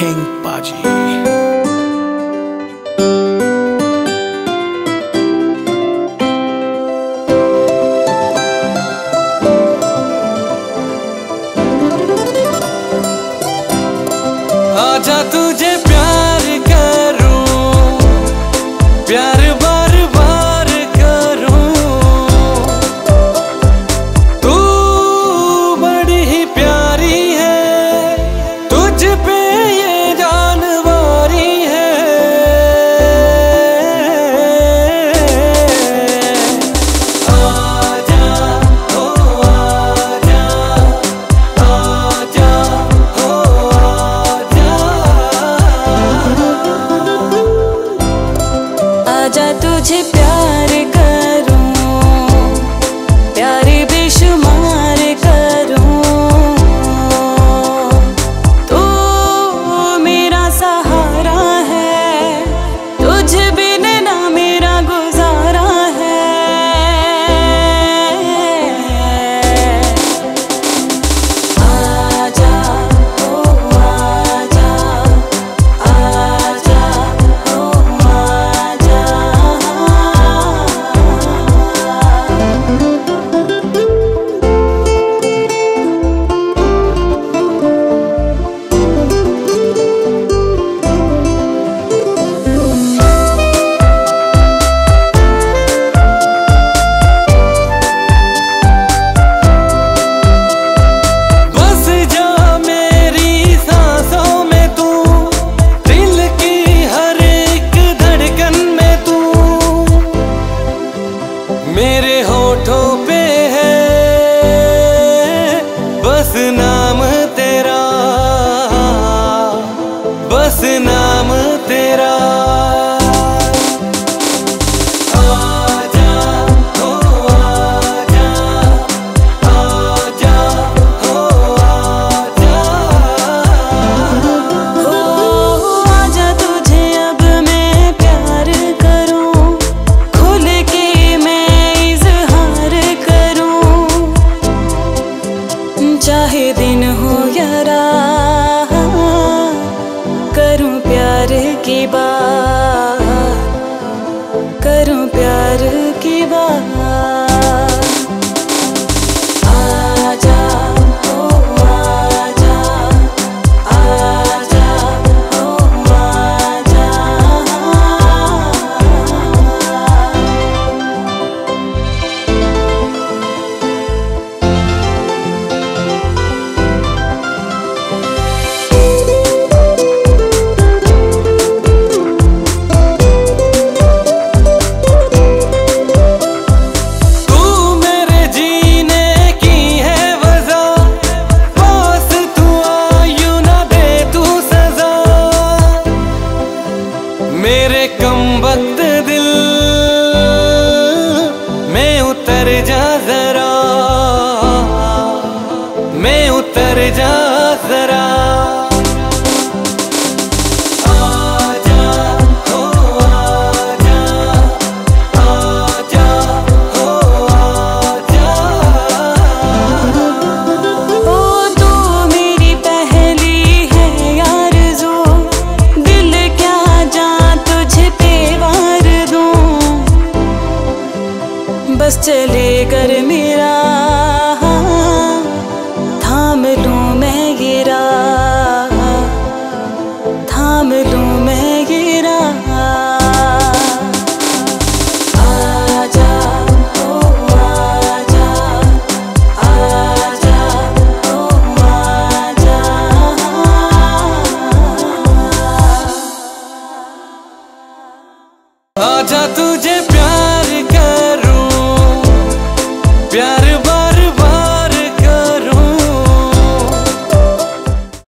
캥 빠지. तुझे प्यार करूँ प्यारे बेशुमार करूँ प्यार की बात करूँ प्यार की चले कर मेरा